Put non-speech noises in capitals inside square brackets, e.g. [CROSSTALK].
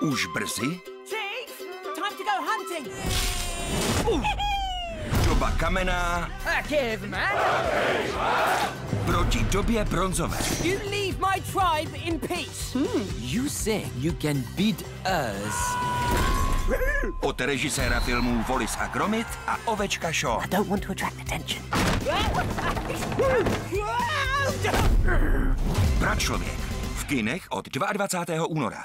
Už brzy? Chief, time to go hunting. [LAUGHS] Doba kamená Give caveman. proti době bronzové. You leave my tribe in peace. Hmm. You say you can beat us. Od režiséra filmů Volis a Gromit a Ovečka Shaw. Don't want to attract attention. [LAUGHS] Pračlověk. V kinech od 22. února.